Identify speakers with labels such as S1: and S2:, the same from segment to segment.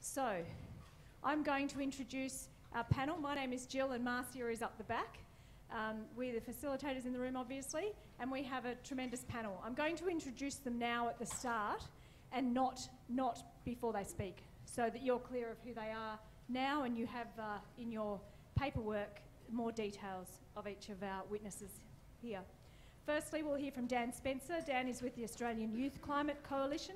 S1: So, I'm going to introduce our panel. My name is Jill, and Marcia is up the back. Um, we're the facilitators in the room, obviously, and we have a tremendous panel. I'm going to introduce them now at the start and not, not before they speak, so that you're clear of who they are now and you have uh, in your paperwork more details of each of our witnesses here. Firstly, we'll hear from Dan Spencer. Dan is with the Australian Youth Climate Coalition.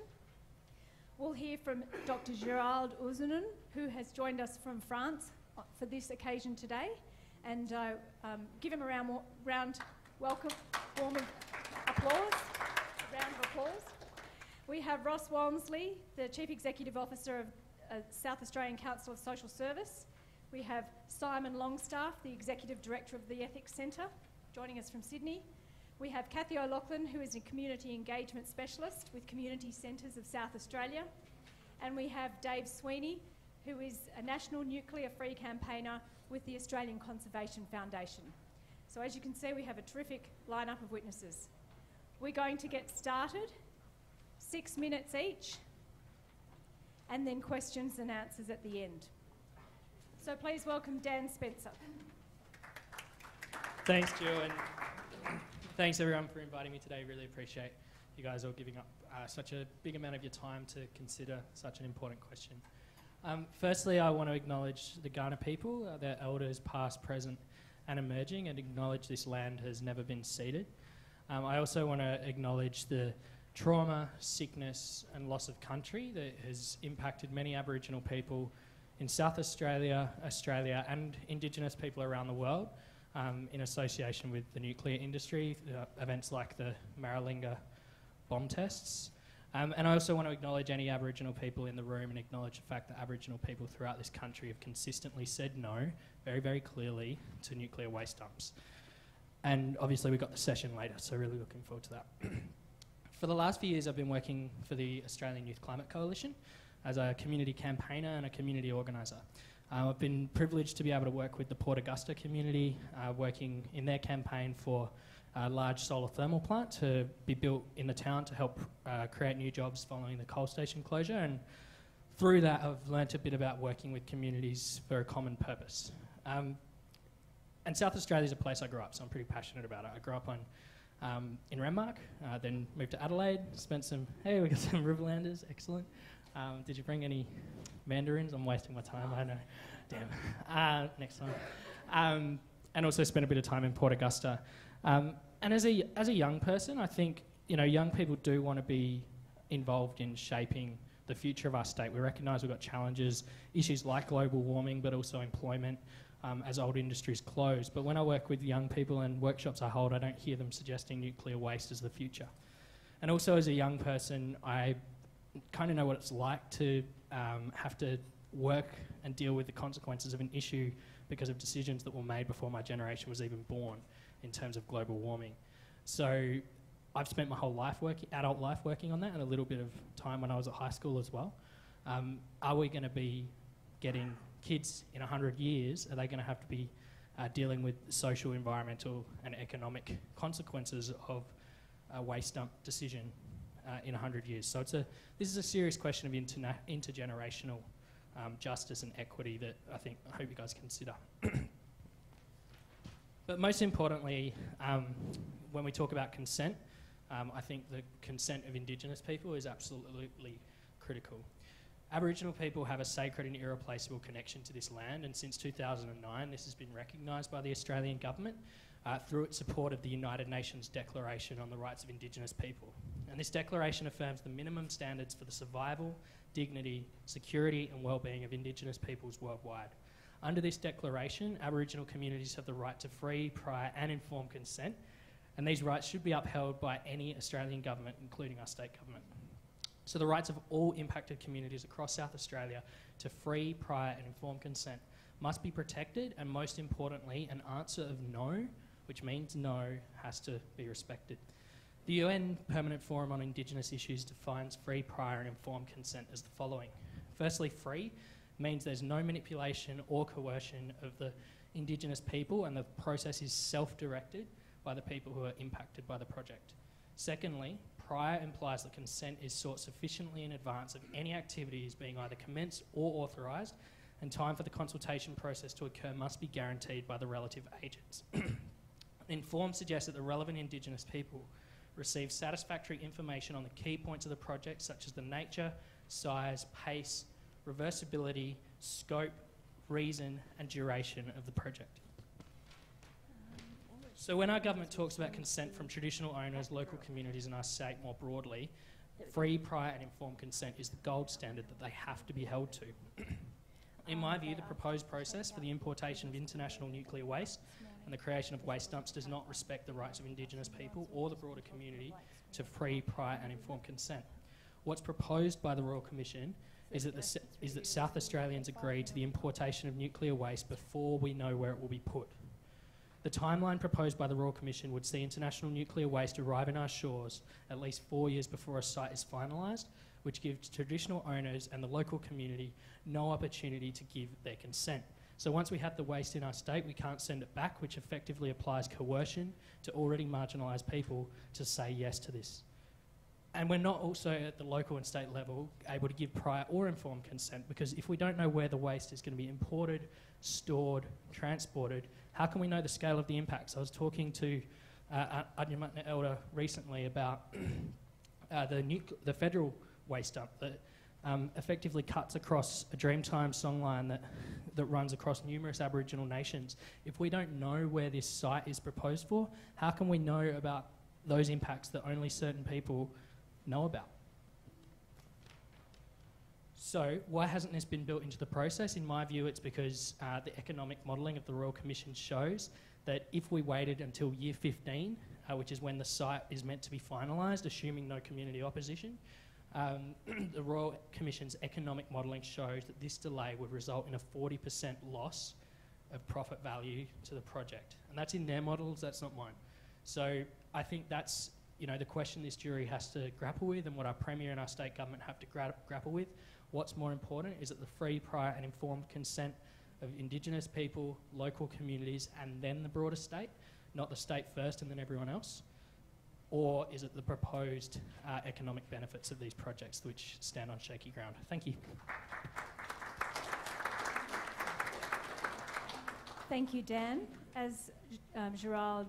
S1: We'll hear from Dr. Gerald Ouzounian, who has joined us from France for this occasion today. And uh, um, give him a round, round welcome, warm applause, round of applause. We have Ross Womersley, the Chief Executive Officer of uh, South Australian Council of Social Service. We have Simon Longstaff, the Executive Director of the Ethics Centre, joining us from Sydney. We have Cathy O'Loughlin, who is a Community Engagement Specialist with Community Centres of South Australia. And we have Dave Sweeney, who is a National Nuclear Free campaigner with the Australian Conservation Foundation. So as you can see, we have a terrific lineup of witnesses. We're going to get started, six minutes each, and then questions and answers at the end. So please welcome Dan Spencer.
S2: Thanks, Jill, and thanks everyone for inviting me today. Really appreciate you guys all giving up uh, such a big amount of your time to consider such an important question. Um, firstly, I want to acknowledge the Kaurna people, uh, their elders, past, present, and emerging, and acknowledge this land has never been ceded. Um, I also want to acknowledge the trauma, sickness, and loss of country that has impacted many Aboriginal people in South Australia, Australia, and Indigenous people around the world um, in association with the nuclear industry, uh, events like the Maralinga bomb tests. Um, and I also want to acknowledge any Aboriginal people in the room and acknowledge the fact that Aboriginal people throughout this country have consistently said no, very, very clearly, to nuclear waste dumps. And obviously, we've got the session later, so really looking forward to that. for the last few years, I've been working for the Australian Youth Climate Coalition as a community campaigner and a community organiser. Uh, I've been privileged to be able to work with the Port Augusta community, uh, working in their campaign for a large solar thermal plant to be built in the town to help uh, create new jobs following the coal station closure. And through that, I've learnt a bit about working with communities for a common purpose. Um, and South Australia is a place I grew up, so I'm pretty passionate about it. I grew up on um, in Renmark, uh, then moved to Adelaide, spent some, hey, we got some Riverlanders, excellent. Um, did you bring any mandarins? I'm wasting my time, I know. Damn. Uh, next time. Um, and also spent a bit of time in Port Augusta. Um, and as a, as a young person, I think, you know, young people do want to be involved in shaping the future of our state. We recognise we've got challenges, issues like global warming, but also employment um, as old industries close. But when I work with young people and workshops I hold, I don't hear them suggesting nuclear waste as the future. And also, as a young person, I kind of know what it's like to um, have to work and deal with the consequences of an issue because of decisions that were made before my generation was even born in terms of global warming. So I've spent my whole life working, adult life working on that, and a little bit of time when I was at high school as well. Um, are we going to be getting kids in 100 years? Are they going to have to be uh, dealing with social, environmental, and economic consequences of a waste dump decision uh, in 100 years. So it's a, this is a serious question of interna- intergenerational um, justice and equity that I think I hope you guys consider. but most importantly, um, when we talk about consent, um, I think the consent of Indigenous people is absolutely critical. Aboriginal people have a sacred and irreplaceable connection to this land, and since 2009, this has been recognised by the Australian government uh, through its support of the United Nations Declaration on the Rights of Indigenous People. And this declaration affirms the minimum standards for the survival, dignity, security, and well-being of Indigenous peoples worldwide. Under this declaration, Aboriginal communities have the right to free, prior, and informed consent, and these rights should be upheld by any Australian government, including our state government. So the rights of all impacted communities across South Australia to free, prior, and informed consent must be protected, and most importantly, an answer of no, which means no, has to be respected. The UN Permanent Forum on Indigenous Issues defines free, prior, and informed consent as the following. Firstly, free means there's no manipulation or coercion of the Indigenous people, and the process is self directed by the people who are impacted by the project. Secondly, prior implies that consent is sought sufficiently in advance of any activities being either commenced or authorised, and time for the consultation process to occur must be guaranteed by the relative agents. Informed suggests that the relevant Indigenous people receive satisfactory information on the key points of the project, such as the nature, size, pace, reversibility, scope, reason, and duration of the project. So, when our government talks about consent from traditional owners, local communities, and our state more broadly, free, prior, and informed consent is the gold standard that they have to be held to. In my view, the proposed process for the importation of international nuclear waste and the creation of waste dumps does not respect the rights of Indigenous people or the broader community to free, prior, and informed consent. What's proposed by the Royal Commission is that, the, is that South Australians agree to the importation of nuclear waste before we know where it will be put. The timeline proposed by the Royal Commission would see international nuclear waste arrive in our shores at least four years before a site is finalised, which gives traditional owners and the local community no opportunity to give their consent. So once we have the waste in our state, we can't send it back, which effectively applies coercion to already marginalised people to say yes to this. And we're not also at the local and state level able to give prior or informed consent because if we don't know where the waste is going to be imported, stored, transported, how can we know the scale of the impacts? I was talking to uh, Adnyamathanha Elder recently about uh, the, the federal waste dump that um, effectively cuts across a Dreamtime songline that, that runs across numerous Aboriginal nations. If we don't know where this site is proposed for, how can we know about those impacts that only certain people know about. So, why hasn't this been built into the process? In my view, it's because uh, the economic modelling of the Royal Commission shows that if we waited until year 15, uh, which is when the site is meant to be finalised, assuming no community opposition, um, the Royal Commission's economic modelling shows that this delay would result in a 40% loss of profit value to the project. And that's in their models, that's not mine. So I think that's you know, the question this jury has to grapple with and what our Premier and our state government have to gra- grapple with. What's more important is that the free, prior, and informed consent of Indigenous people, local communities, and then the broader state, not the state first and then everyone else? Or is it the proposed uh, economic benefits of these projects which stand on shaky ground? Thank you.
S1: Thank you, Dan. As um, Gerald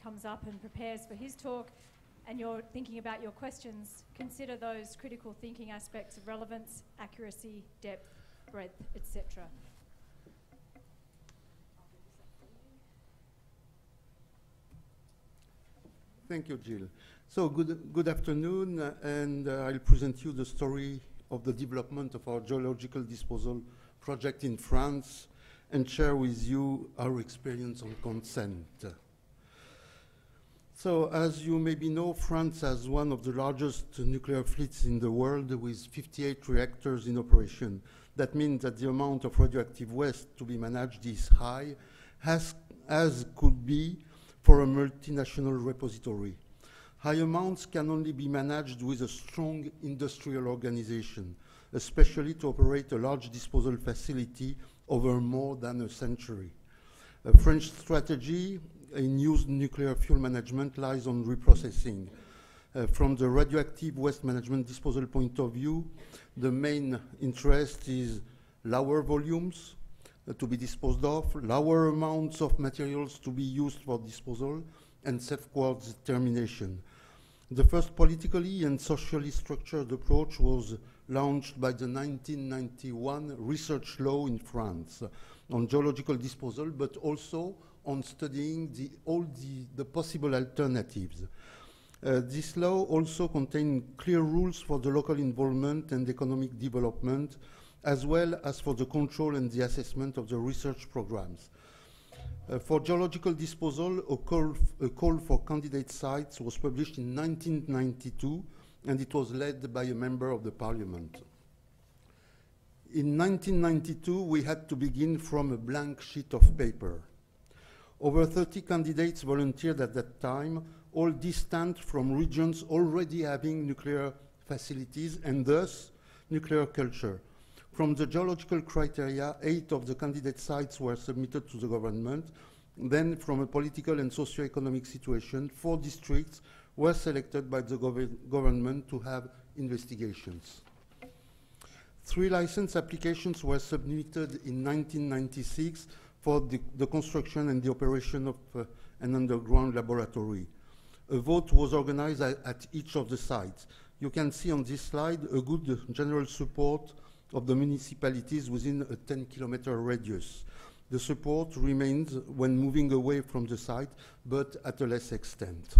S1: comes up and prepares for his talk and you're thinking about your questions, consider those critical thinking aspects of relevance, accuracy, depth, breadth, etc.
S3: Thank you, Jill. So good, good afternoon, uh, and uh, I'll present you the story of the development of our geological disposal project in France and share with you our experience on consent. So, as you maybe know, France has one of the largest nuclear fleets in the world with 58 reactors in operation. That means that the amount of radioactive waste to be managed is high, as, as could be for a multinational repository. High amounts can only be managed with a strong industrial organization, especially to operate a large disposal facility over more than a century. A French strategy in used nuclear fuel management lies on reprocessing. Uh, from the radioactive waste management disposal point of view, the main interest is lower volumes to be disposed of, lower amounts of materials to be used for disposal, and safeguards termination. The first politically and socially structured approach was launched by the 1991 research law in France on geological disposal, but also on studying the, all the, the possible alternatives. Uh, this law also contained clear rules for the local involvement and economic development, as well as for the control and the assessment of the research programs. Uh, for geological disposal, a call, a call, for candidate sites was published in 1992, and it was led by a member of the parliament. In 1992, we had to begin from a blank sheet of paper. Over 30 candidates volunteered at that time, all distant from regions already having nuclear facilities and thus nuclear culture. From the geological criteria, eight of the candidate sites were submitted to the government. Then, from a political and socio-economic situation, four districts were selected by the gover- government to have investigations. Three license applications were submitted in 1996 for the, the construction and the operation of uh, an underground laboratory. A vote was organized at, at each of the sites. You can see on this slide a good general support of the municipalities within a 10 kilometer radius. The support remains when moving away from the site, but at a less extent.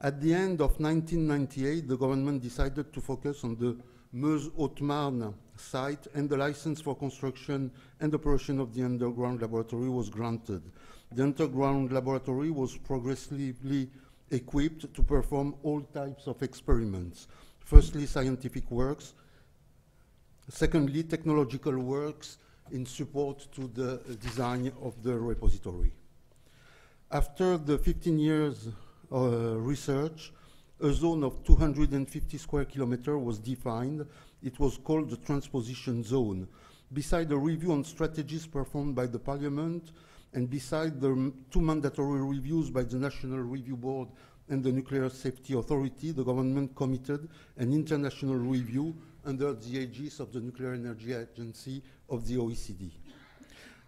S3: At the end of 1998, the government decided to focus on the Meuse-Haute-Marne site, and the license for construction and operation of the underground laboratory was granted. The underground laboratory was progressively equipped to perform all types of experiments. Firstly, scientific works. Secondly, technological works in support to the design of the repository. After the 15 years uh, research, a zone of 250 square kilometers was defined. It was called the transposition zone. Beside the review on strategies performed by the parliament, and beside the two mandatory reviews by the National Review Board and the Nuclear Safety Authority, the government committed an international review under the aegis of the Nuclear Energy Agency of the OECD.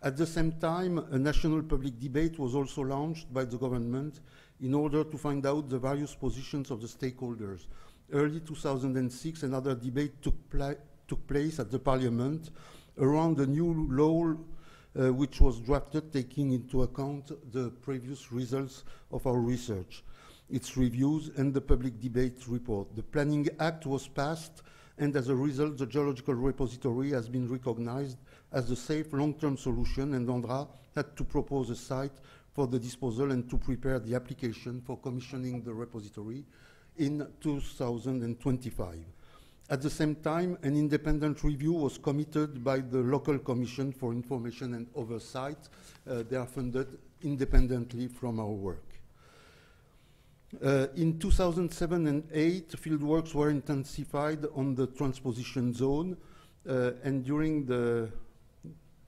S3: At the same time, a national public debate was also launched by the government in order to find out the various positions of the stakeholders. Early 2006, another debate took, pla- took place at the parliament around the new law uh, which was drafted taking into account the previous results of our research, its reviews, and the public debate report. The Planning Act was passed, and as a result, the geological repository has been recognized as a safe long-term solution, and Andra had to propose a site for the disposal and to prepare the application for commissioning the repository in 2025. At the same time, an independent review was committed by the local commission for information and oversight. Uh, they are funded independently from our work. Uh, in 2007 and 8, fieldworks were intensified on the transposition zone, uh, and during the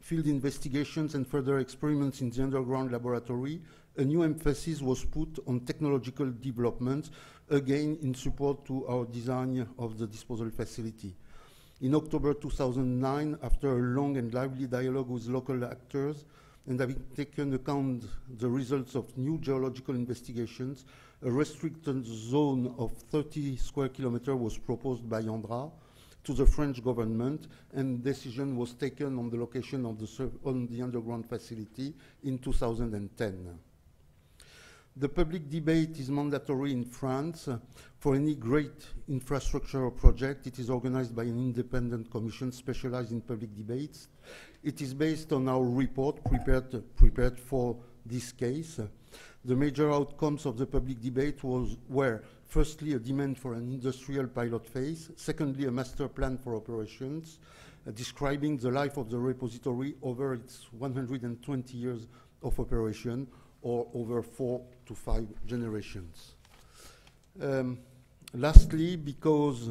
S3: field investigations and further experiments in the underground laboratory, a new emphasis was put on technological developments, again in support to our design of the disposal facility. In October 2009, after a long and lively dialogue with local actors, and having taken account the results of new geological investigations, a restricted zone of 30 square kilometers was proposed by Andra to the French government, and decision was taken on the location of the on the underground facility in 2010. The public debate is mandatory in France. For any great infrastructure project, it is organized by an independent commission specialized in public debates. It is based on our report prepared, prepared for this case. The major outcomes of the public debate was, were firstly a demand for an industrial pilot phase, secondly a master plan for operations, uh, describing the life of the repository over its 120 years of operation, or over four to five generations. Um, lastly, because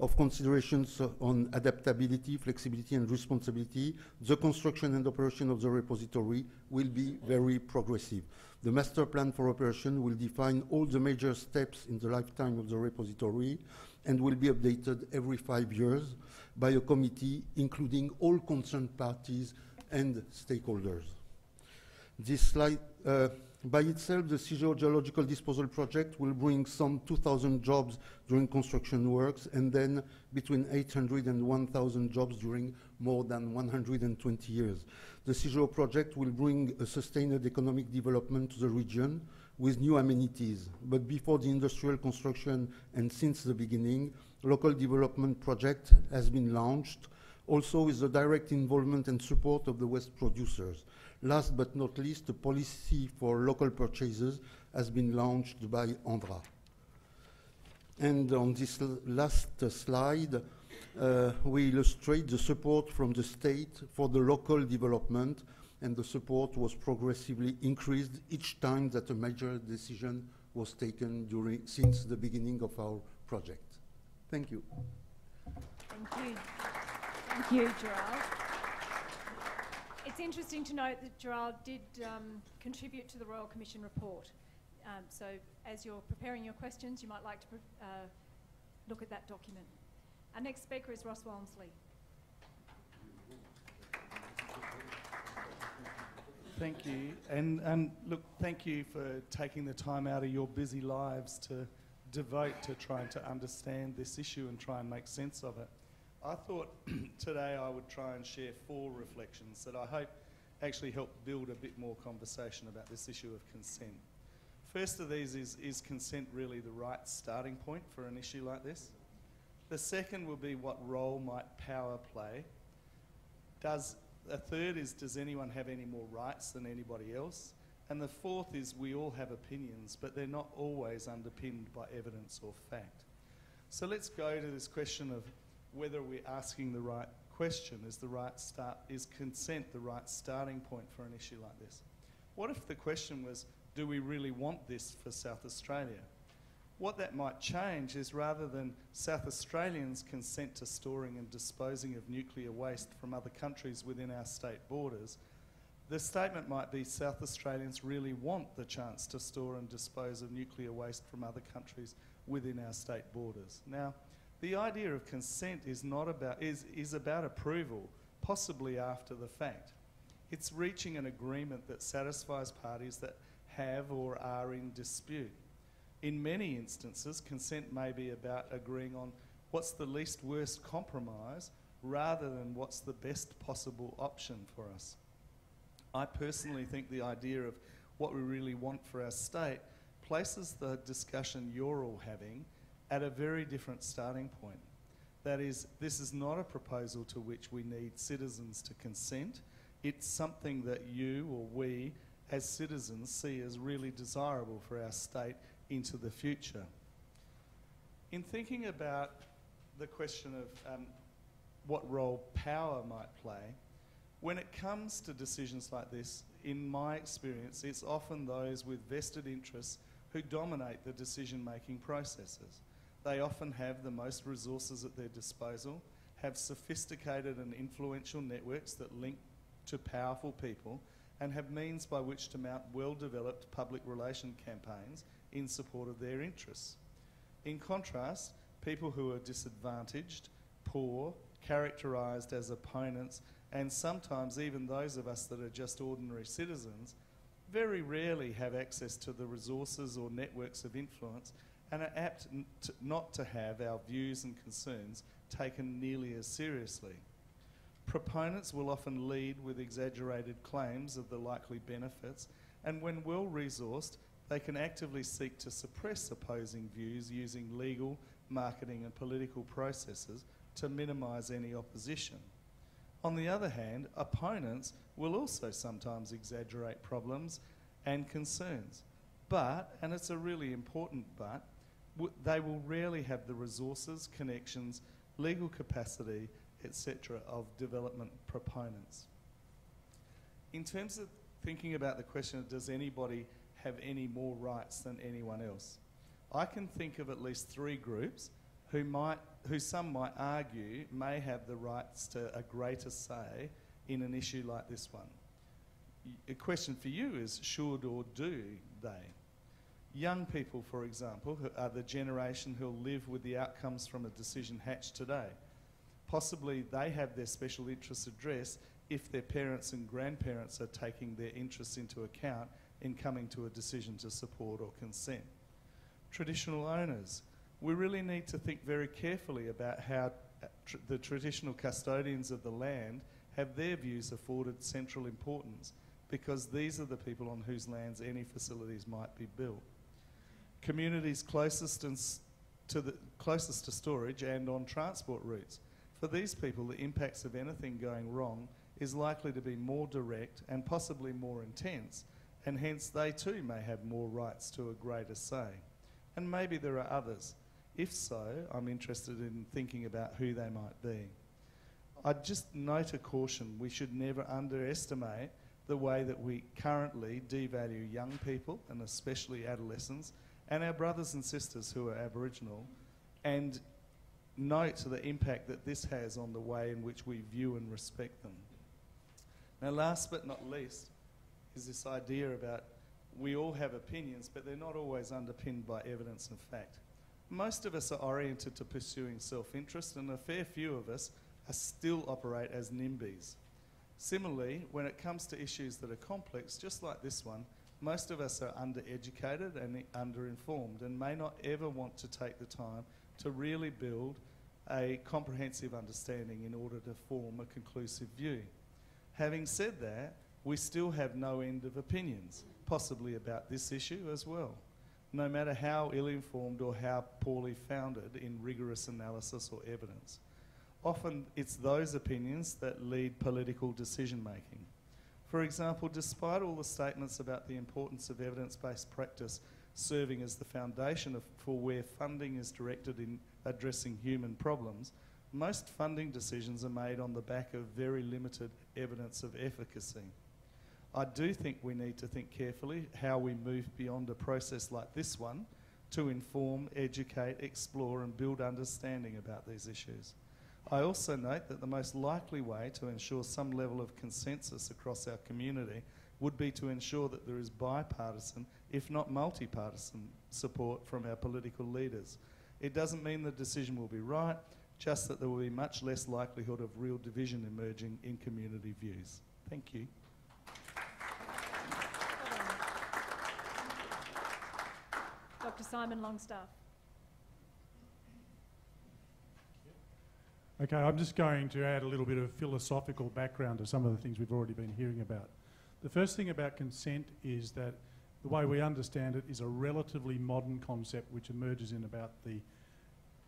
S3: of considerations on adaptability, flexibility, and responsibility, the construction and operation of the repository will be very progressive. The master plan for operation will define all the major steps in the lifetime of the repository and will be updated every five years by a committee including all concerned parties and stakeholders. This slide, uh, by itself, the CIGEO Geological Disposal Project will bring some 2,000 jobs during construction works and then between 800 and 1,000 jobs during more than 120 years. The CIGEO project will bring a sustained economic development to the region with new amenities. But before the industrial construction and since the beginning, local development project has been launched, also with the direct involvement and support of the West producers. Last but not least, a policy for local purchases has been launched by Andra. And on this last uh, slide, uh, we illustrate the support from the state for the local development, and the support was progressively increased each time that a major decision was taken during, since the beginning of our project. Thank you.
S1: Thank you. Thank you, Gerald. It's interesting to note that Gerald did um, contribute to the Royal Commission report. Um, so as you're preparing your questions, you might like to uh, look at that document. Our next speaker is Ross Womersley.
S4: Thank you. And look, thank you for taking the time out of your busy lives to devote to trying to understand this issue and try and make sense of it. I thought today I would try and share four reflections that I hope actually help build a bit more conversation about this issue of consent. First of these is, is consent really the right starting point for an issue like this? The second will be what role might power play? Does a third is does anyone have any more rights than anybody else? And the fourth is we all have opinions, but they're not always underpinned by evidence or fact. So let's go to this question of whether we're asking the right question. Is the right start is consent the right starting point for an issue like this? What if the question was, do we really want this for South Australia? What that might change is rather than South Australians consent to storing and disposing of nuclear waste from other countries within our state borders, the statement might be South Australians really want the chance to store and dispose of nuclear waste from other countries within our state borders. Now, the idea of consent is not about is, is about approval, possibly after the fact. It's reaching an agreement that satisfies parties that have or are in dispute. In many instances, consent may be about agreeing on what's the least worst compromise rather than what's the best possible option for us. I personally think the idea of what we really want for our state places the discussion you're all having at a very different starting point. That is, this is not a proposal to which we need citizens to consent. It's something that you or we, as citizens, see as really desirable for our state into the future. In thinking about the question of um, what role power might play, when it comes to decisions like this, in my experience, it's often those with vested interests who dominate the decision making processes. They often have the most resources at their disposal, have sophisticated and influential networks that link to powerful people, and have means by which to mount well developed public relation campaigns in support of their interests. In contrast, people who are disadvantaged, poor, characterised as opponents, and sometimes even those of us that are just ordinary citizens, very rarely have access to the resources or networks of influence and are apt to not to have our views and concerns taken nearly as seriously. Proponents will often lead with exaggerated claims of the likely benefits, and when well resourced, they can actively seek to suppress opposing views using legal, marketing, and political processes to minimise any opposition. On the other hand, opponents will also sometimes exaggerate problems and concerns. But, and it's a really important but, they will rarely have the resources, connections, legal capacity, etc., of development proponents. In terms of thinking about the question of does anybody have any more rights than anyone else, I can think of at least three groups who might, who some might argue may have the rights to a greater say in an issue like this one. A question for you is should or do they? Young people, for example, are the generation who'll live with the outcomes from a decision hatched today. Possibly they have their special interests addressed if their parents and grandparents are taking their interests into account in coming to a decision to support or consent. Traditional owners, we really need to think very carefully about how uh, tr- the traditional custodians of the land have their views afforded central importance because these are the people on whose lands any facilities might be built. Communities closest s- to the closest to storage and on transport routes. For these people, the impacts of anything going wrong is likely to be more direct and possibly more intense, and hence they too may have more rights to a greater say. And maybe there are others. If so, I'm interested in thinking about who they might be. I'd just note a caution we should never underestimate the way that we currently devalue young people, and especially adolescents, and our brothers and sisters who are Aboriginal, and note the impact that this has on the way in which we view and respect them. Now, last but not least, is this idea about we all have opinions, but they're not always underpinned by evidence and fact. Most of us are oriented to pursuing self interest, and a fair few of us still operate as NIMBYs. Similarly, when it comes to issues that are complex, just like this one, most of us are undereducated and underinformed and may not ever want to take the time to really build a comprehensive understanding in order to form a conclusive view. Having said that, we still have no end of opinions, possibly about this issue as well, no matter how ill informed or how poorly founded in rigorous analysis or evidence. Often it's those opinions that lead political decision making. For example, despite all the statements about the importance of evidence based practice serving as the foundation of, for where funding is directed in addressing human problems, most funding decisions are made on the back of very limited evidence of efficacy. I do think we need to think carefully how we move beyond a process like this one to inform, educate, explore, and build understanding about these issues. I also note that the most likely way to ensure some level of consensus across our community would be to ensure that there is bipartisan, if not multi-partisan, support from our political leaders. It doesn't mean the decision will be right, just that there will be much less likelihood of real division emerging in community views. Thank you.
S1: Dr. Simon Longstaff.
S5: Okay, I'm just going to add a little bit of philosophical background to some of the things we've already been hearing about. The first thing about consent is that the way we understand it is a relatively modern concept which emerges in about the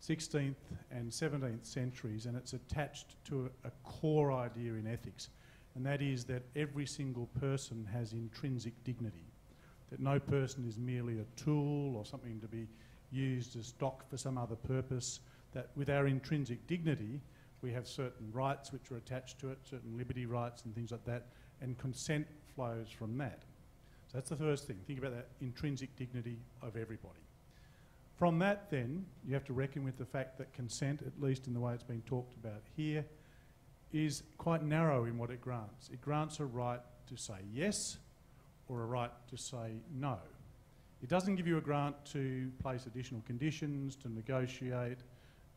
S5: 16th and 17th centuries and it's attached to a, a core idea in ethics and that is that every single person has intrinsic dignity, that no person is merely a tool or something to be used as stock for some other purpose, that with our intrinsic dignity, we have certain rights which are attached to it, certain liberty rights and things like that, and consent flows from that. So that's the first thing. Think about that intrinsic dignity of everybody. From that, then, you have to reckon with the fact that consent, at least in the way it's been talked about here, is quite narrow in what it grants. It grants a right to say yes or a right to say no. It doesn't give you a grant to place additional conditions, to negotiate,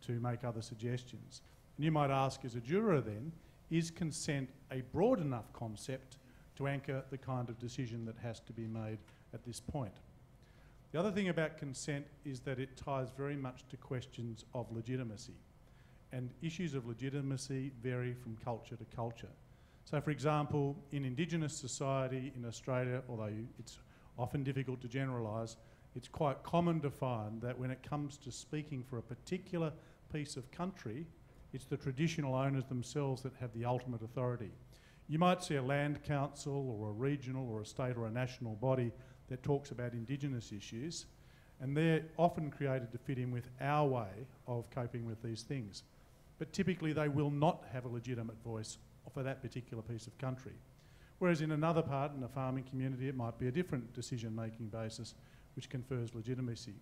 S5: to make other suggestions. And you might ask as a juror then, is consent a broad enough concept to anchor the kind of decision that has to be made at this point? The other thing about consent is that it ties very much to questions of legitimacy. And issues of legitimacy vary from culture to culture. So, for example, in Indigenous society in Australia, although it's often difficult to generalise, it's quite common to find that when it comes to speaking for a particular piece of country, it's the traditional owners themselves that have the ultimate authority. You might see a land council or a regional or a state or a national body that talks about Indigenous issues, and they're often created to fit in with our way of coping with these things. But typically, they will not have a legitimate voice for that particular piece of country. Whereas in another part, in a farming community, it might be a different decision making basis which confers legitimacy.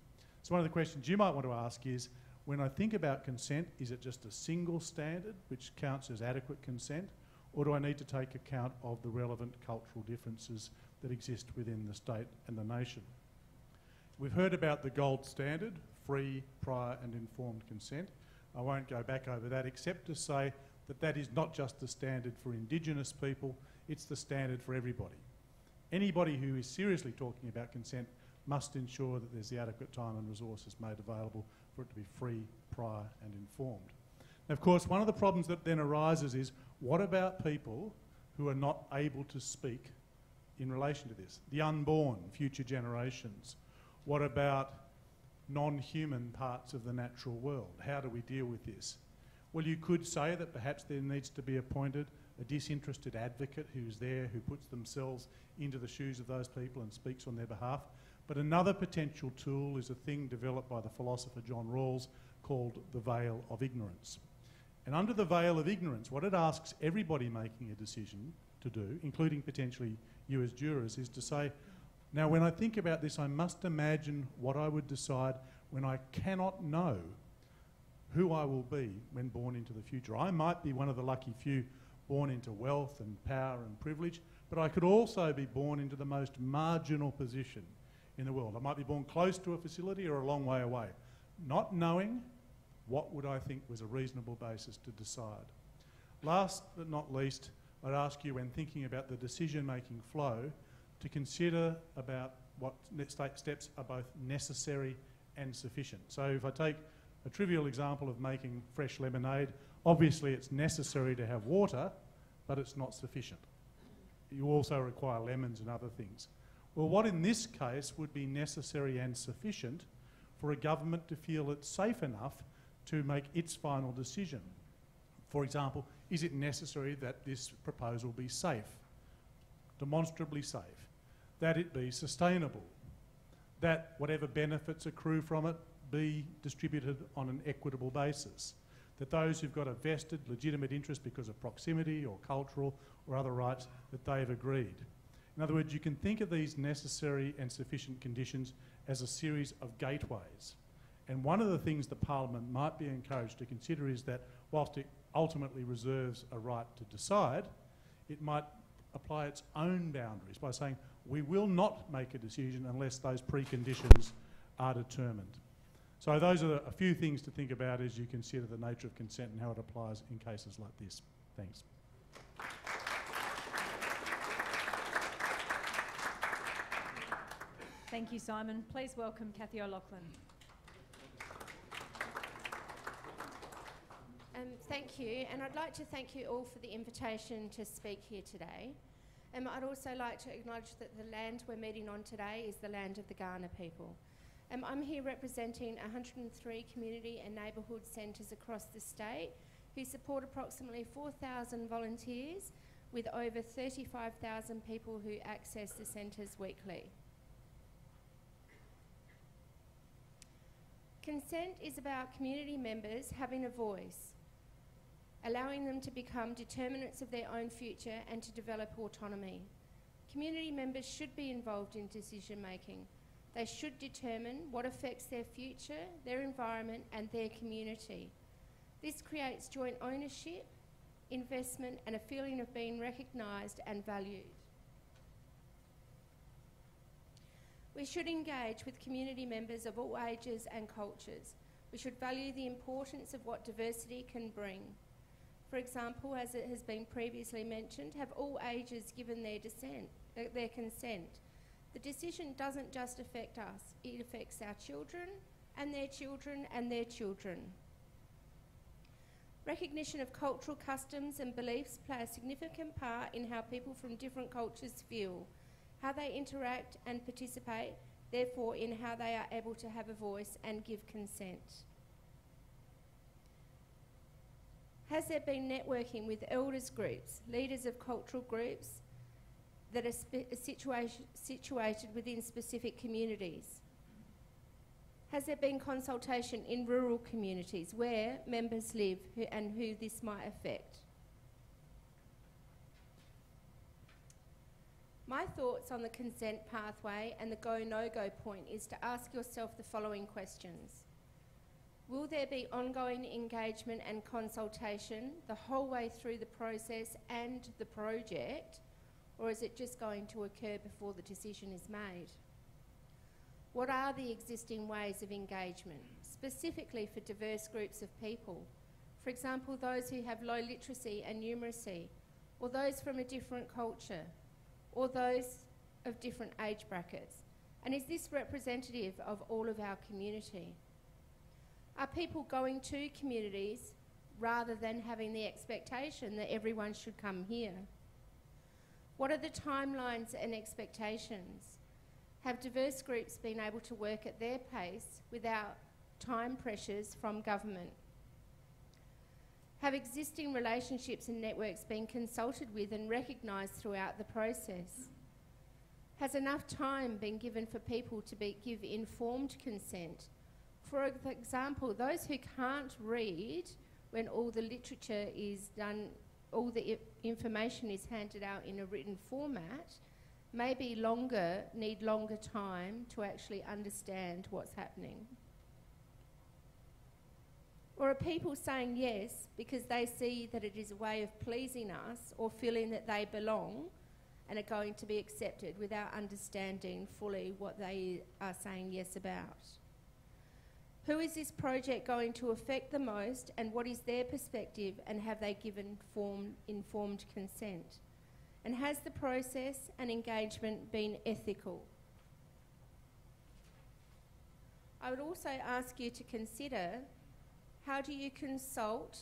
S5: So, one of the questions you might want to ask is when I think about consent, is it just a single standard which counts as adequate consent, or do I need to take account of the relevant cultural differences that exist within the state and the nation? We've heard about the gold standard, free, prior, and informed consent. I won't go back over that except to say that that is not just the standard for Indigenous people, it's the standard for everybody. Anybody who is seriously talking about consent must ensure that there's the adequate time and resources made available for it to be free, prior, and informed. Now, of course, one of the problems that then arises is what about people who are not able to speak in relation to this? The unborn, future generations. What about non human parts of the natural world? How do we deal with this? Well, you could say that perhaps there needs to be appointed a disinterested advocate who's there, who puts themselves into the shoes of those people and speaks on their behalf. But another potential tool is a thing developed by the philosopher John Rawls called the veil of ignorance. And under the veil of ignorance, what it asks everybody making a decision to do, including potentially you as jurors, is to say, now when I think about this, I must imagine what I would decide when I cannot know who I will be when born into the future. I might be one of the lucky few born into wealth and power and privilege, but I could also be born into the most marginal position in the world. I might be born close to a facility or a long way away. Not knowing what would I think was a reasonable basis to decide. Last but not least, I'd ask you when thinking about the decision-making flow to consider about what steps are both necessary and sufficient. So if I take a trivial example of making fresh lemonade, obviously it's necessary to have water, but it's not sufficient. You also require lemons and other things. Well, what in this case would be necessary and sufficient for a government to feel it's safe enough to make its final decision? For example, is it necessary that this proposal be safe, demonstrably safe, that it be sustainable, that whatever benefits accrue from it be distributed on an equitable basis, that those who've got a vested legitimate interest because of proximity or cultural or other rights, that they've agreed. In other words, you can think of these necessary and sufficient conditions as a series of gateways. And one of the things the Parliament might be encouraged to consider is that whilst it ultimately reserves a right to decide, it might apply its own boundaries by saying we will not make a decision unless those preconditions are determined. So those are a few things to think about as you consider the nature of consent and how it applies in cases like this. Thanks.
S1: Thank you, Simon. Please welcome Cathy O'Loughlin.
S6: Um, thank you, and I'd like to thank you all for the invitation to speak here today. Um, I'd also like to acknowledge that the land we're meeting on today is the land of the Kaurna people. Um, I'm here representing 103 community and neighbourhood centres across the state who support approximately 4,000 volunteers with over 35,000 people who access the centres weekly. Consent is about community members having a voice, allowing them to become determinants of their own future and to develop autonomy. Community members should be involved in decision making. They should determine what affects their future, their environment, and their community. This creates joint ownership, investment, and a feeling of being recognised and valued. We should engage with community members of all ages and cultures. We should value the importance of what diversity can bring. For example, as it has been previously mentioned, have all ages given their, dissent, uh, their consent. The decision doesn't just affect us, it affects our children and their children and their children. Recognition of cultural customs and beliefs play a significant part in how people from different cultures feel how they interact and participate, therefore, in how they are able to have a voice and give consent. Has there been networking with elders groups, leaders of cultural groups that are situated within specific communities? Has there been consultation in rural communities where members live who, and who this might affect? My thoughts on the consent pathway and the go no go point is to ask yourself the following questions. Will there be ongoing engagement and consultation the whole way through the process and the project, or is it just going to occur before the decision is made? What are the existing ways of engagement, specifically for diverse groups of people? For example, those who have low literacy and numeracy, or those from a different culture, or those of different age brackets? And is this representative of all of our community? Are people going to communities rather than having the expectation that everyone should come here? What are the timelines and expectations? Have diverse groups been able to work at their pace without time pressures from government? Have existing relationships and networks been consulted with and recognised throughout the process? Has enough time been given for people to be, give informed consent? For example, those who can't read when all the literature is done, all the information is handed out in a written format, maybe longer, need longer time to actually understand what's happening. Or are people saying yes because they see that it is a way of pleasing us or feeling that they belong and are going to be accepted without understanding fully what they are saying yes about? Who is this project going to affect the most and what is their perspective and have they given form, informed consent? And has the process and engagement been ethical? I would also ask you to consider how do you consult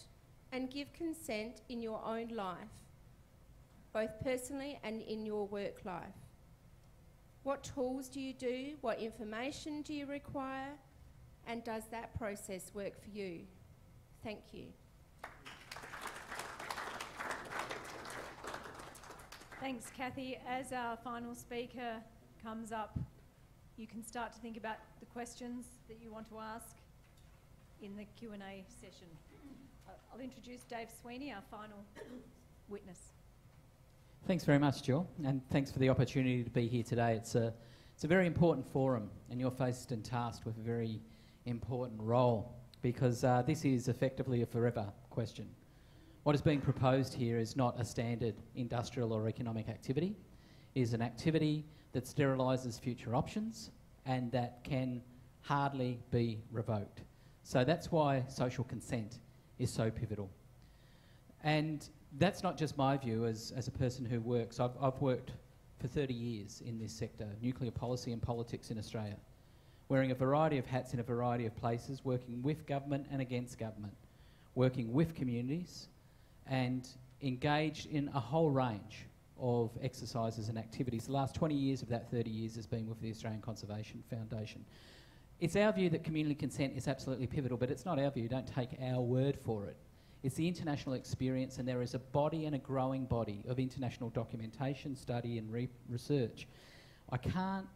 S6: and give consent in your own life, both personally and in your work life? What tools do you do? What information do you require? And does that process work for you? Thank you.
S1: Thanks, Cathy. As our final speaker comes up, you can start to think about the questions that you want to ask in the Q&A session. Uh, I'll introduce Dave Sweeney, our final witness.
S7: Thanks very much, Jill, and thanks for the opportunity to be here today. It's a, it's a very important forum, and you're faced and tasked with a very important role because uh, this is effectively a forever question. What is being proposed here is not a standard industrial or economic activity. It is an activity that sterilises future options and that can hardly be revoked. So that's why social consent is so pivotal. And that's not just my view as, as a person who works. I've, I've worked for 30 years in this sector, nuclear policy and politics in Australia, wearing a variety of hats in a variety of places, working with government and against government, working with communities, and engaged in a whole range of exercises and activities. The last 20 years of that 30 years has been with the Australian Conservation Foundation. It's our view that community consent is absolutely pivotal, but it's not our view. Don't take our word for it. It's the international experience, and there is a body and a growing body of international documentation, study, and re- research. I can't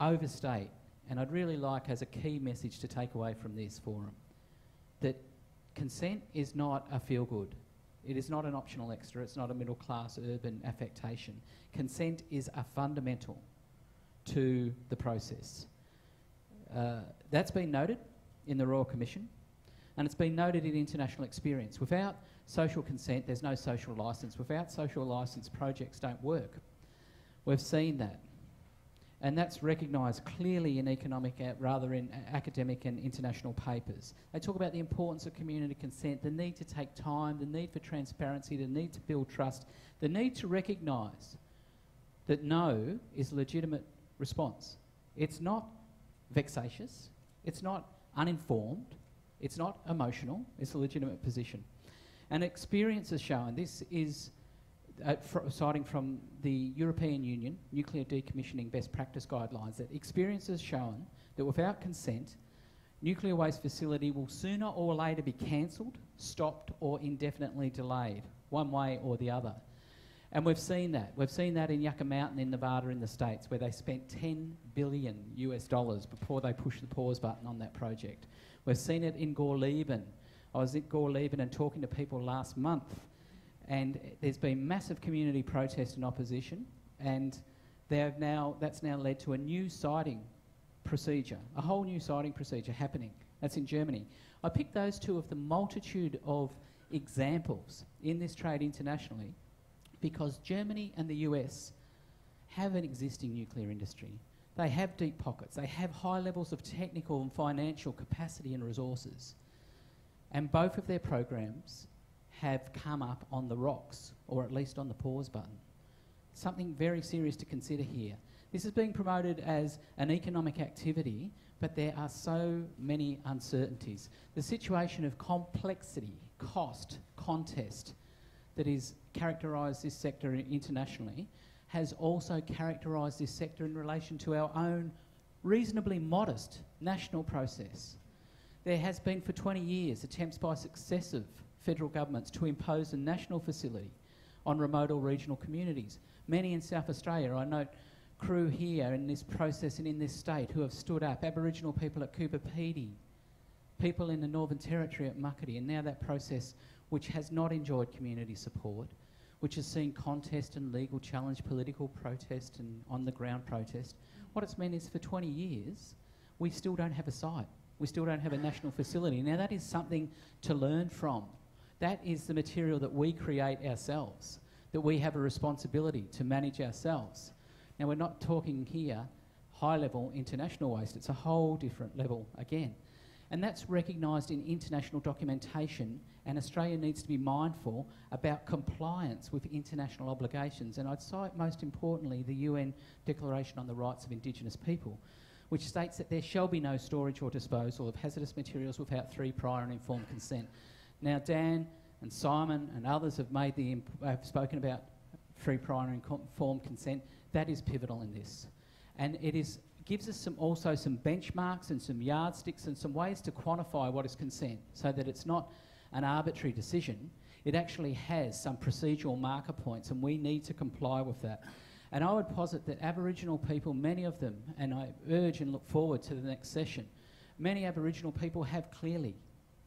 S7: overstate, and I'd really like as a key message to take away from this forum, that consent is not a feel good. It is not an optional extra, it's not a middle class urban affectation. Consent is a fundamental to the process. Uh, that's been noted in the Royal Commission and it's been noted in international experience. Without social consent, there's no social licence. Without social licence, projects don't work. We've seen that. And that's recognised clearly in economic, uh, rather in uh, academic and international papers. They talk about the importance of community consent, the need to take time, the need for transparency, the need to build trust, the need to recognise that no is a legitimate response. It's not vexatious, it's not uninformed, it's not emotional, it's a legitimate position. And experience has shown this is uh, fr- citing from the European Union nuclear decommissioning best practice guidelines that experience has shown that without consent, nuclear waste facility will sooner or later be cancelled, stopped, or indefinitely delayed, one way or the other. And we've seen that. We've seen that in Yucca Mountain in Nevada in the States, where they spent 10 billion US dollars before they pushed the pause button on that project. We've seen it in Gorleben. I was at Gorleben and talking to people last month and there's been massive community protest and opposition, and they have now, that's now led to a new siting procedure, a whole new siting procedure happening. That's in Germany. I picked those two of the multitude of examples in this trade internationally because Germany and the US have an existing nuclear industry. They have deep pockets, they have high levels of technical and financial capacity and resources. And both of their programs have come up on the rocks, or at least on the pause button. Something very serious to consider here. This is being promoted as an economic activity, but there are so many uncertainties. The situation of complexity, cost, contest that is characterised this sector internationally has also characterised this sector in relation to our own reasonably modest national process. There has been for 20 years attempts by successive federal governments to impose a national facility on remote or regional communities. Many in South Australia, I note crew here in this process and in this state who have stood up, Aboriginal people at Coober Pedy, people in the Northern Territory at Muckaty, and now that process, which has not enjoyed community support, which has seen contest and legal challenge, political protest and on the ground protest, what it's meant is for 20 years, we still don't have a site. We still don't have a national facility. Now, that is something to learn from that is the material that we create ourselves. that we have a responsibility to manage ourselves. Now, we're not talking here high level international waste, it's a whole different level again. And that's recognised in international documentation, and Australia needs to be mindful about compliance with international obligations. And I'd cite most importantly the UN Declaration on the Rights of Indigenous People, which states that there shall be no storage or disposal of hazardous materials without free prior and informed consent. Now, Dan and Simon and others have made the have spoken about free prior and informed consent. That is pivotal in this, and it is gives us some also some benchmarks and some yardsticks and some ways to quantify what is consent, so that it's not an arbitrary decision. It actually has some procedural marker points, and we need to comply with that. And I would posit that Aboriginal people, many of them, and I urge and look forward to the next session, many Aboriginal people have clearly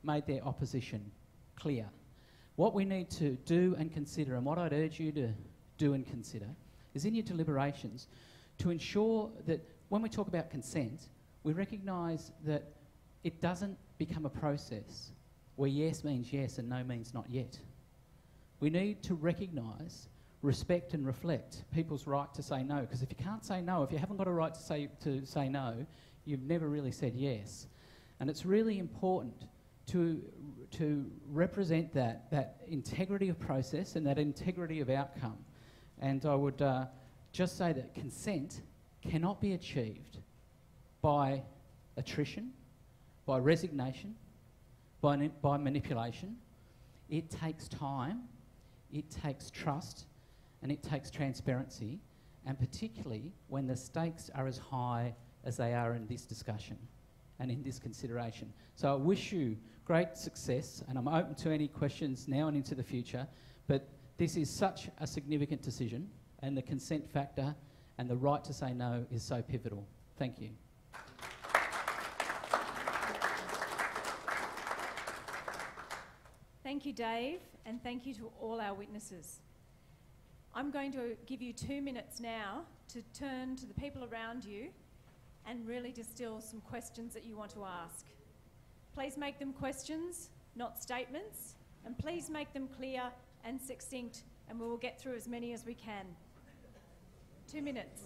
S7: made their opposition clear. What we need to do and consider, and what I'd urge you to do and consider, is in your deliberations to ensure that when we talk about consent, we recognise that it doesn't become a process where yes means yes and no means not yet. We need to recognise, respect, and reflect people's right to say no. Because if you can't say no, if you haven't got a right to say, to say no, you've never really said yes. And it's really important to, to represent that, that integrity of process and that integrity of outcome. And I would uh, just say that consent cannot be achieved by attrition, by resignation, by, by manipulation. It takes time, it takes trust, and it takes transparency, and particularly when the stakes are as high as they are in this discussion and in this consideration. So I wish you great success, and I'm open to any questions now and into the future, but this is such a significant decision, and the consent factor and the right to say no is so pivotal. Thank you.
S1: Thank you, Dave, and thank you to all our witnesses. I'm going to give you two minutes now to turn to the people around you and really distill some questions that you want to ask. Please make them questions, not statements, and please make them clear and succinct, and we will get through as many as we can. Two minutes.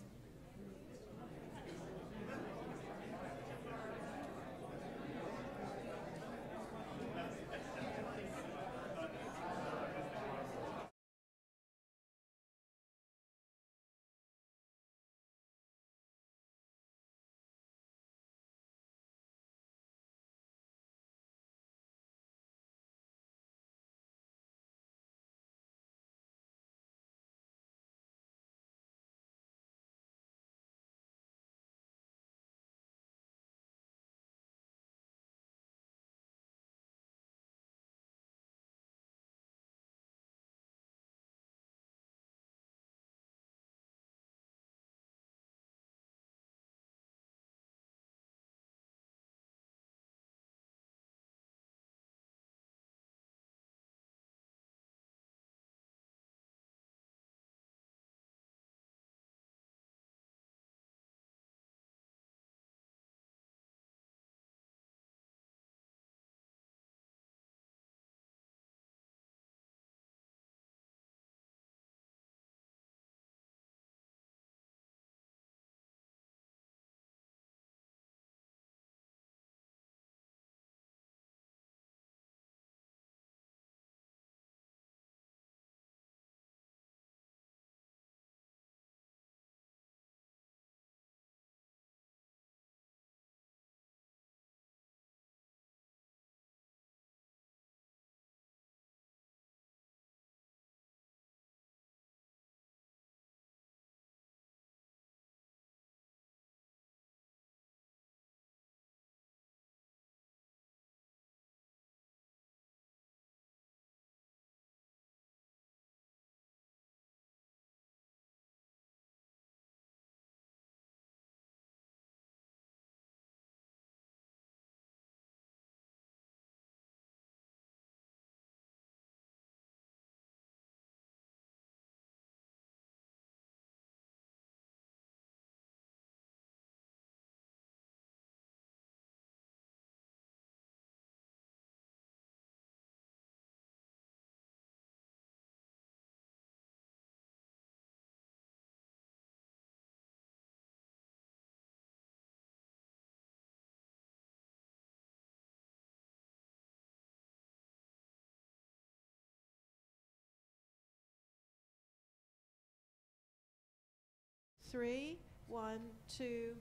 S8: Three. One, two,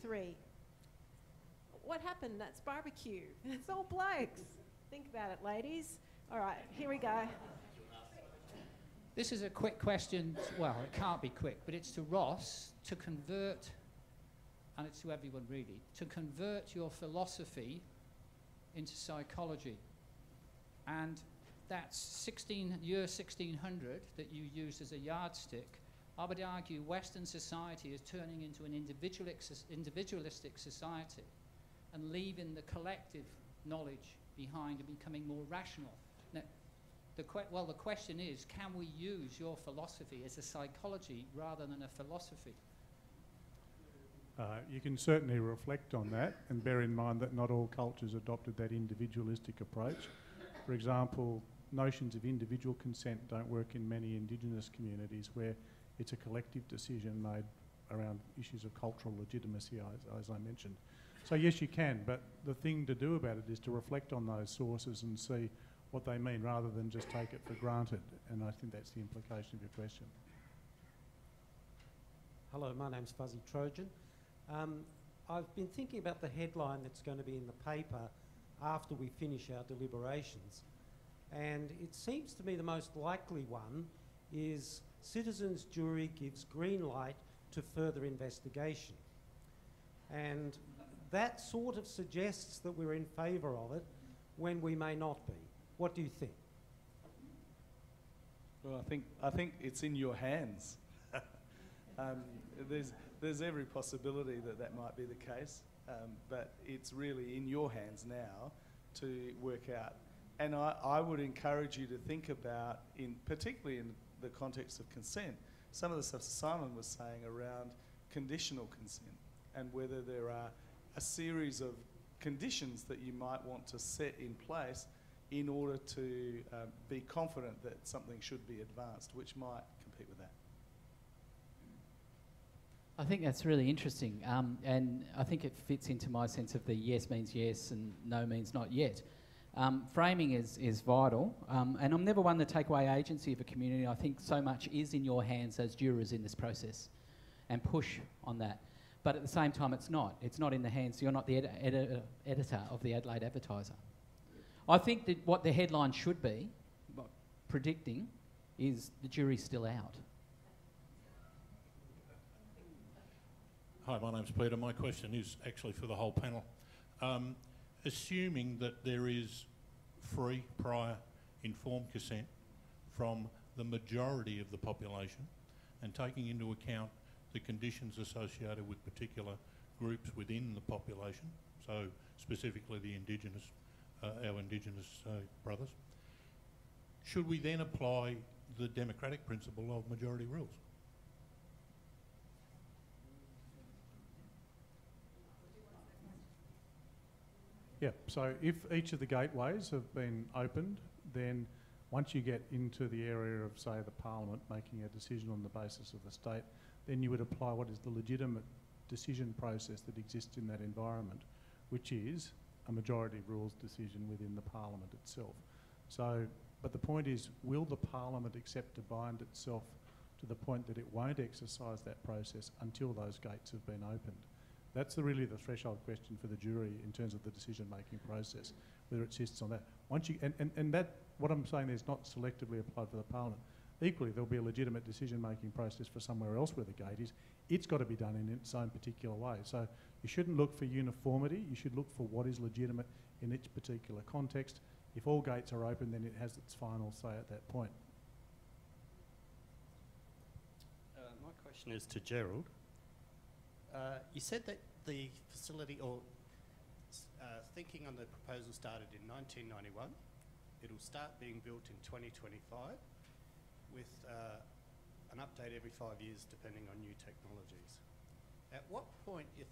S8: three. What happened? That's barbecue. It's all blokes. Think about it, ladies. All right, here we go.
S9: This is a quick question. Well, it can't be quick, but it's to Ross to convert, and it's to everyone really, to convert your philosophy into psychology. And that's 16, year 1600 that you used as a yardstick. I would argue Western society is turning into an individualistic, society and leaving the collective knowledge behind and becoming more rational. Now, the well, the question is, can we use your philosophy as a psychology rather than a philosophy?
S5: Uh, you can certainly reflect on that and bear in mind that not all cultures adopted that individualistic approach. For example, notions of individual consent don't work in many Indigenous communities where it's a collective decision made around issues of cultural legitimacy, as, as I mentioned. So yes, you can, but the thing to do about it is to reflect on those sources and see what they mean rather than just take it for granted. And I think that's the implication of your question.
S10: Hello, my name's Fuzzy Trojan. Um, I've been thinking about the headline that's going to be in the paper after we finish our deliberations. And it seems to me the most likely one is Citizens Jury gives green light to further investigation. And that sort of suggests that we're in favour of it when we may not be. What do you think?
S4: Well, I think I think it's in your hands. um, there's there's every possibility that that might be the case, um, but it's really in your hands now to work out. And I, I would encourage you to think about, in particularly in the context of consent, some of the stuff Simon was saying around conditional consent and whether there are a series of conditions that you might want to set in place in order to um, be confident that something should be advanced, which might compete with that.
S7: I think that's really interesting, um, and I think it fits into my sense of the yes means yes and no means not yet. Um, framing is, is vital, um, and I'm never one to take away agency of a community. I think so much is in your hands as jurors in this process, and push on that. But at the same time, it's not. It's not in the hands. You're not the edi- edi- editor of the Adelaide Advertiser. I think that what the headline should be, predicting, is the jury's still out.
S11: Hi, my name's Peter. My question is actually for the whole panel. Um, assuming that there is free, prior, informed consent from the majority of the population and taking into account the conditions associated with particular groups within the population, so specifically the Indigenous, uh, our Indigenous uh, brothers, should we then apply the democratic principle of majority rules?
S5: Yeah, so if each of the gateways have been opened, then once you get into the area of, say, the Parliament making a decision on the basis of the state, then you would apply what is the legitimate decision process that exists in that environment, which is a majority rules decision within the Parliament itself. So, but the point is, will the Parliament accept to bind itself to the point that it won't exercise that process until those gates have been opened? That's the, really the threshold question for the jury in terms of the decision-making process, whether it sits on that. Once you, and, and, and that, what I'm saying is not selectively applied for the Parliament. Equally, there'll be a legitimate decision-making process for somewhere else where the gate is. It's got to be done in its own particular way. So you shouldn't look for uniformity. You should look for what is legitimate in each particular context. If all gates are open, then it has its final say at that point.
S12: Uh, my question is to Gerald. Uh, you said that the facility, or uh, thinking on the proposal started in 1991. It'll start being built in 2025 with uh, an update every five years depending on new technologies. At what point if,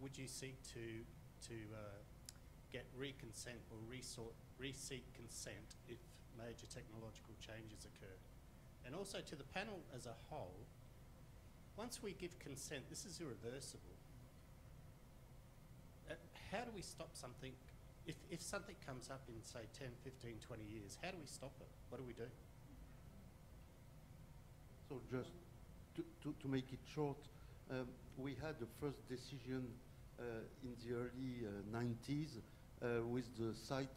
S12: would you seek to, to uh, get reconsent or resort, reseek consent if major technological changes occur? And also to the panel as a whole, once we give consent, this is irreversible. Uh, how do we stop something? If, if something comes up in, say, 10, 15, 20 years, how do we stop it? What do we do?
S3: So just, to, to, to make it short, um, we had the first decision uh, in the early uh, 90s uh, with the site,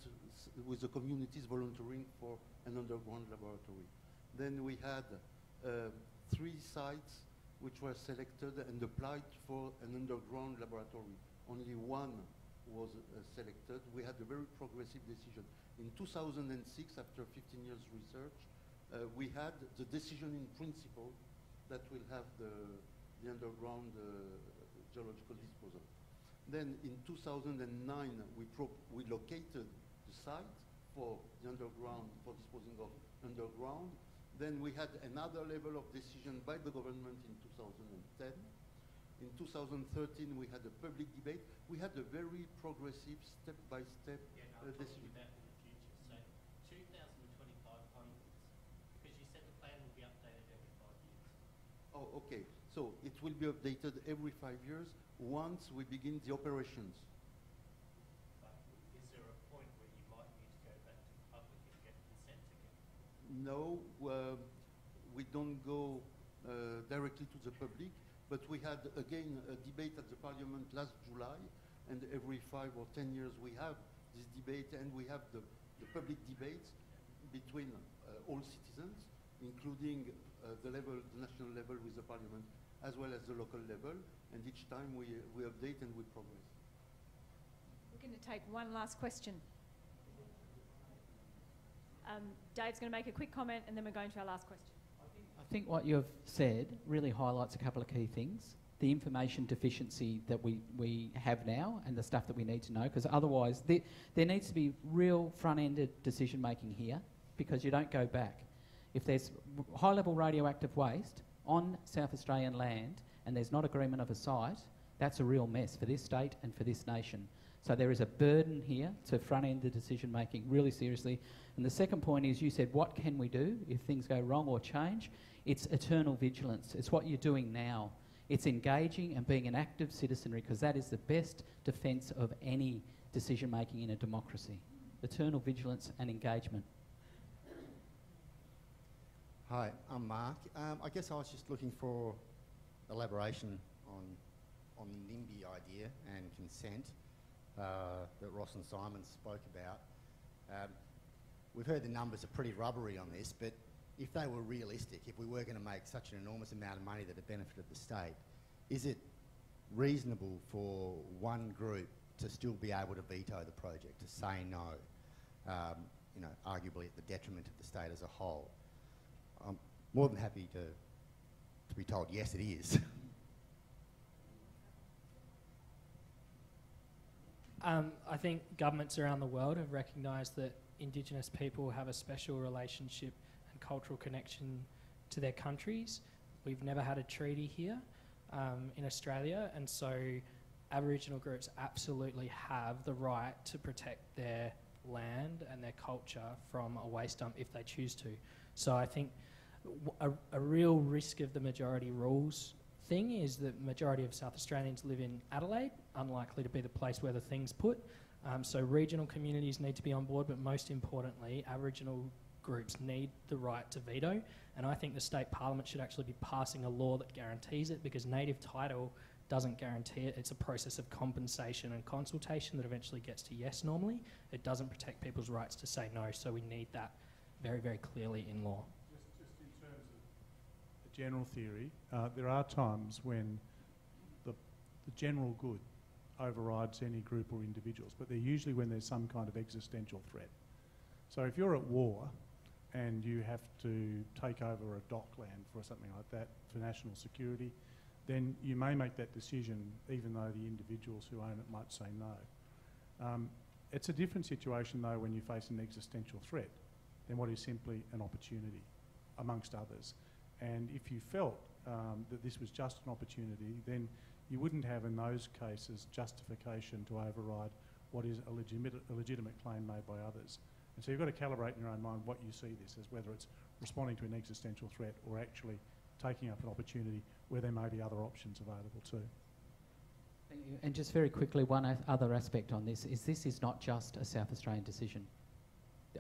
S3: with the communities volunteering for an underground laboratory. Then we had uh, three sites which were selected and applied for an underground laboratory. Only one was uh, selected. We had a very progressive decision. In 2006, after 15 years research, uh, we had the decision in principle that we will have the, the underground uh, geological disposal. Then in 2009, we, we located the site for the underground, for disposing of underground. Then we had another level of decision by the government in 2010. In 2013, we had a public debate. We had a very progressive, step-by-step uh, decision.
S2: that the future. So 2025 onwards, because you said the plan will be updated every five years.
S3: Oh, okay. So it will be updated every five years once we begin the operations.
S2: But is there a point where you might need to go back to the public and get consent again?
S3: No, uh, we don't go uh, directly to the public, but we had again a debate at the parliament last July, and every five or ten years we have this debate, and we have the, the public debates between uh, all citizens, including the level, the national level with the parliament, as well as the local level, and each time we, we update and we progress.
S1: We're going to take one last question. Um, Dave's going to make a quick comment and then we're going to our last question.
S7: I think what you've said really highlights a couple of key things. The information deficiency that we, we have now and the stuff that we need to know, because otherwise there, there needs to be real front-ended decision-making here because you don't go back. If there's high-level radioactive waste on South Australian land and there's not agreement of a site, that's a real mess for this state and for this nation. So there is a burden here to front-end the decision-making really seriously. And the second point is you said, what can we do if things go wrong or change? It's eternal vigilance. It's what you're doing now. It's engaging and being an active citizenry because that is the best defence of any decision making in a democracy. Eternal vigilance and engagement.
S13: Hi, I'm Mark. Um, I guess I was just looking for elaboration on on the NIMBY idea and consent uh, that Ross and Simon spoke about. Um, we've heard the numbers are pretty rubbery on this, but if they were realistic, if we were going to make such an enormous amount of money that it benefited the state, is it reasonable for one group to still be able to veto the project, to say no, um, you know, arguably at the detriment of the state as a whole? I'm more than happy to, to be told, yes, it is.
S2: Um, I think governments around the world have recognised that Indigenous people have a special relationship and cultural connection to their countries. We've never had a treaty here um, in Australia, and so Aboriginal groups absolutely have the right to protect their land and their culture from a waste dump if they choose to. So I think a real risk of the majority rules thing is that majority of South Australians live in Adelaide, unlikely to be the place where the thing's put. Um, so regional communities need to be on board, but most importantly, Aboriginal groups need the right to veto. And I think the state parliament should actually be passing a law that guarantees it because native title doesn't guarantee it. It's a process of compensation and consultation that eventually gets to yes normally. It doesn't protect people's rights to say no, so we need that very, very clearly in law.
S5: Just, just in terms of the general theory, uh, there are times when the, the general good overrides any group or individuals, but they're usually when there's some kind of existential threat. So if you're at war and you have to take over a dockland for something like that for national security, then you may make that decision even though the individuals who own it might say no. Um, it's a different situation though when you face an existential threat than what is simply an opportunity, amongst others. And if you felt um, that this was just an opportunity, then you wouldn't have in those cases justification to override what is a legitimate, a legitimate claim made by others. And so you've got to calibrate in your own mind what you see this as, whether it's responding to an existential threat or actually taking up an opportunity where there may be other options available too.
S7: And just very quickly, one other aspect on this is this is not just a South Australian decision.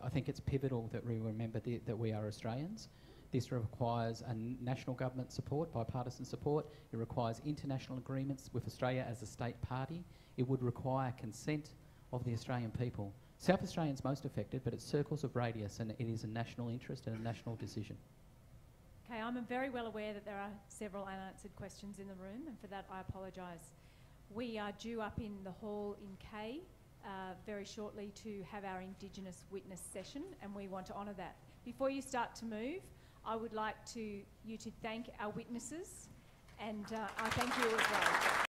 S7: I think it's pivotal that we remember the, that we are Australians. This requires a national government support, bipartisan support. It requires international agreements with Australia as a state party. It would require consent of the Australian people. South Australians most affected, but it's circles of radius, and it is a national interest and a national decision.
S1: Okay, I'm very well aware that there are several unanswered questions in the room, and for that I apologise. We are due up in the hall in K uh, very shortly to have our Indigenous witness session, and we want to honour that. Before you start to move, I would like to you to thank our witnesses, and uh, I thank you as well.